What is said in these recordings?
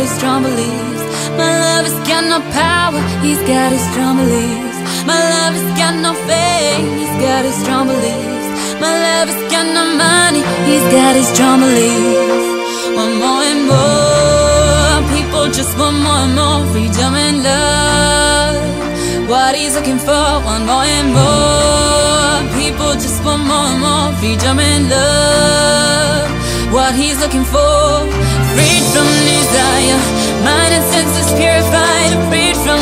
his strong beliefs. My love has got no power, he's got his strong beliefs. My love has got no fame, he's got his strong beliefs. My love has got no money, he's got his strong beliefs. One more and more, people just want more and more freedom and love. What he's looking for, one more and more, people just want more and more freedom and love. What he's looking for, freed from desire, mind and senses purified, freed from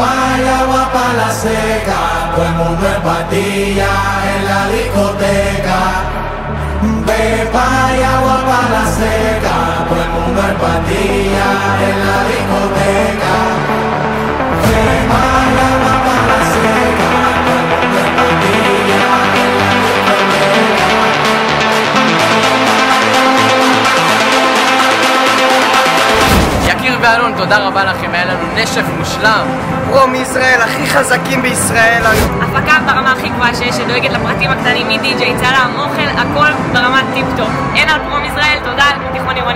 Vaya agua para la seca, todo el mundo en patilla en la discoteca. Beba y agua para la seca, todo el mundo en patilla en la discoteca. ואלון, תודה רבה לכם, היה לנו נשף מושלם. פרום ישראל, הכי חזקים בישראל. הפקה ברמה הכי גבוהה שיש, שדואגת לפרטים הקטנים מדי-ג'יי, צלם, אוכל, הכל ברמת טיפ-טופ. אין על פרום ישראל, תודה על תיכון עירוני.